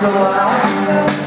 so I.